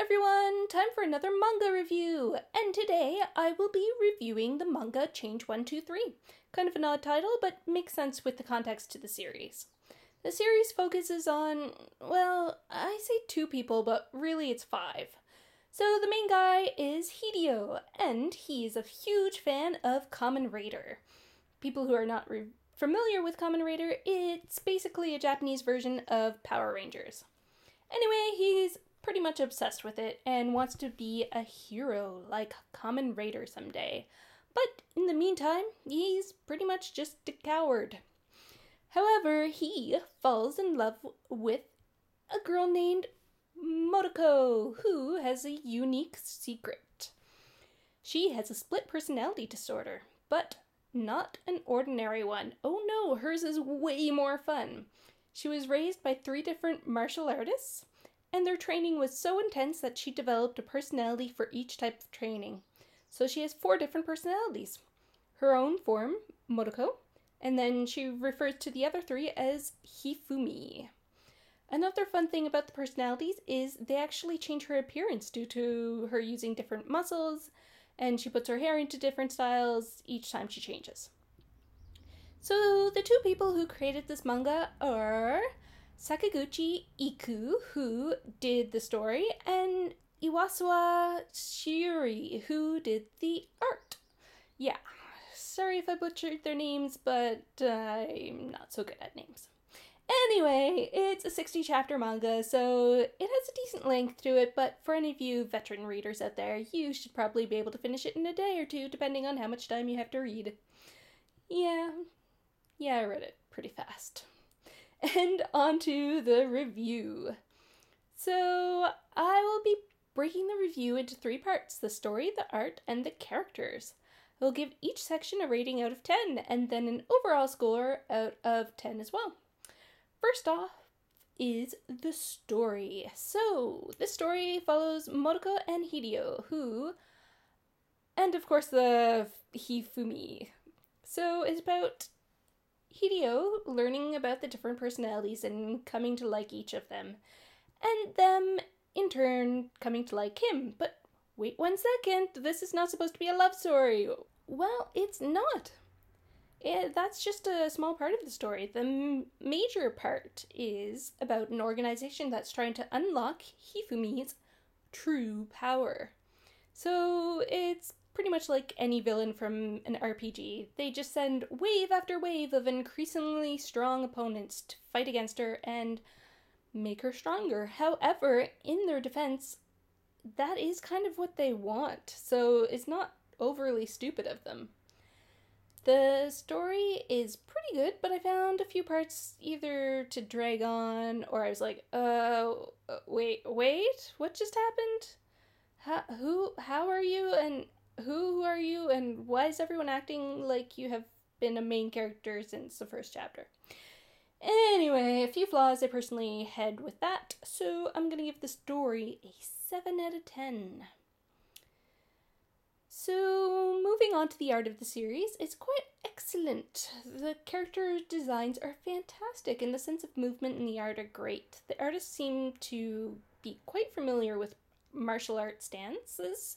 everyone! Time for another manga review! And today I will be reviewing the manga Change 123. Kind of an odd title, but makes sense with the context to the series. The series focuses on, well, I say two people, but really it's five. So the main guy is Hideo, and he's a huge fan of Kamen Rider. People who are not re- familiar with Kamen Rider, it's basically a Japanese version of Power Rangers. Anyway, he's pretty much obsessed with it and wants to be a hero like Kamen Rider someday. But in the meantime, he's pretty much just a coward. However, he falls in love with a girl named Motoko, who has a unique secret. She has a split personality disorder, but not an ordinary one. Oh no, hers is way more fun. She was raised by three different martial artists and their training was so intense that she developed a personality for each type of training. So she has four different personalities her own form, Motoko, and then she refers to the other three as Hifumi. Another fun thing about the personalities is they actually change her appearance due to her using different muscles, and she puts her hair into different styles each time she changes. So, the two people who created this manga are Sakaguchi Iku, who did the story, and Iwasawa Shiuri, who did the art. Yeah, sorry if I butchered their names, but uh, I'm not so good at names. Anyway, it's a 60 chapter manga, so it has a decent length to it, but for any of you veteran readers out there, you should probably be able to finish it in a day or two, depending on how much time you have to read. Yeah, yeah, I read it pretty fast. And onto the review. So, I will be breaking the review into three parts the story, the art, and the characters. I will give each section a rating out of 10 and then an overall score out of 10 as well. First off is the story. So, this story follows Motoko and Hideo, who, and of course the Hifumi. So, it's about Hideo learning about the different personalities and coming to like each of them, and them in turn coming to like him. But wait one second, this is not supposed to be a love story. Well, it's not. It, that's just a small part of the story. The m- major part is about an organization that's trying to unlock Hifumi's true power. So it's pretty much like any villain from an RPG. They just send wave after wave of increasingly strong opponents to fight against her and make her stronger. However, in their defense, that is kind of what they want, so it's not overly stupid of them. The story is pretty good, but I found a few parts either to drag on or I was like, uh, wait, wait, what just happened? How, who, how are you? And who are you and why is everyone acting like you have been a main character since the first chapter? Anyway, a few flaws I personally had with that, so I'm gonna give the story a 7 out of 10. So, moving on to the art of the series, it's quite excellent. The character designs are fantastic, and the sense of movement in the art are great. The artists seem to be quite familiar with martial art stances,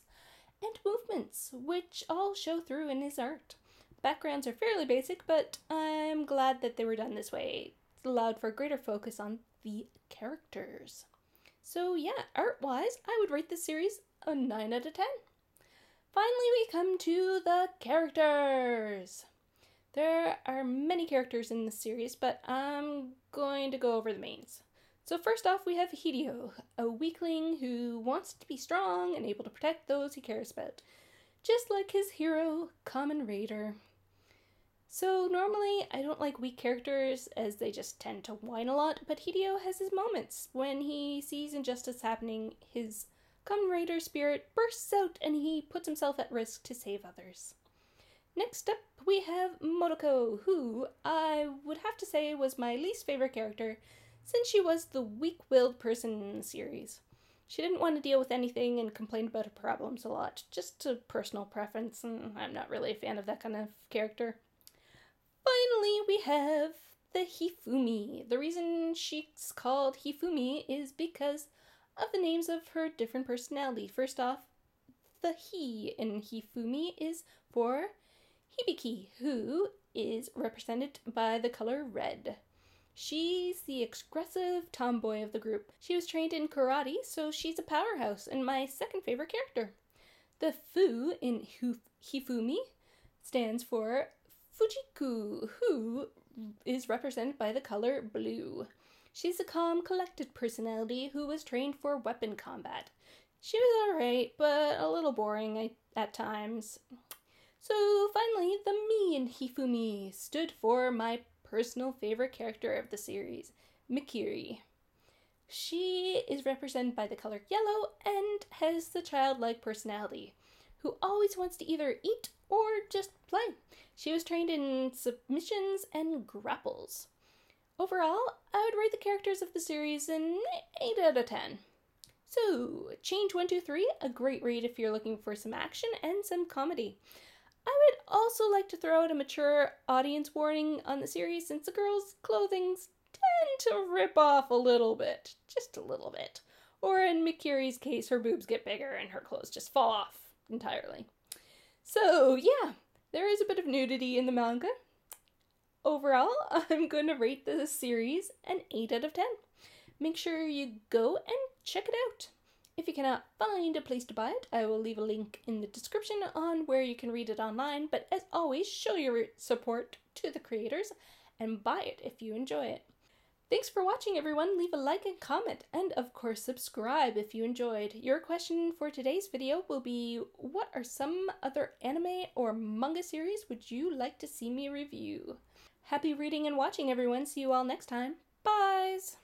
and movements, which all show through in his art. Backgrounds are fairly basic, but I'm glad that they were done this way. It allowed for greater focus on the characters. So, yeah, art wise, I would rate this series a 9 out of 10. Finally, we come to the characters. There are many characters in this series, but I'm going to go over the mains. So, first off, we have Hideo, a weakling who wants to be strong and able to protect those he cares about, just like his hero, Kamen Rider. So, normally, I don't like weak characters as they just tend to whine a lot, but Hideo has his moments. When he sees injustice happening, his Kamen Rider spirit bursts out and he puts himself at risk to save others. Next up, we have Motoko, who I would have to say was my least favorite character since she was the weak willed person in the series. She didn't want to deal with anything and complained about her problems a lot, just a personal preference, and I'm not really a fan of that kind of character. Finally, we have the Hifumi. The reason she's called Hifumi is because of the names of her different personality. First off, the he in Hifumi is for Hibiki, who is represented by the color red. She's the expressive tomboy of the group. She was trained in karate, so she's a powerhouse and my second favorite character. The Fu in Hifumi stands for Fujiko, who is represented by the color blue. She's a calm, collected personality who was trained for weapon combat. She was alright, but a little boring at times. So finally, the me in Hifumi stood for my personal favorite character of the series, Mikiri. She is represented by the color yellow and has the childlike personality, who always wants to either eat or just play. She was trained in submissions and grapples. Overall, I would rate the characters of the series an 8 out of 10. So, Change 123, a great read if you're looking for some action and some comedy. I would also like to throw out a mature audience warning on the series since the girls' clothings tend to rip off a little bit. Just a little bit. Or in Mikiri's case, her boobs get bigger and her clothes just fall off entirely. So, yeah, there is a bit of nudity in the manga. Overall, I'm going to rate this series an 8 out of 10. Make sure you go and check it out. If you cannot find a place to buy it, I will leave a link in the description on where you can read it online. But as always, show your support to the creators and buy it if you enjoy it. Thanks for watching, everyone. Leave a like and comment, and of course, subscribe if you enjoyed. Your question for today's video will be What are some other anime or manga series would you like to see me review? Happy reading and watching, everyone. See you all next time. Byes!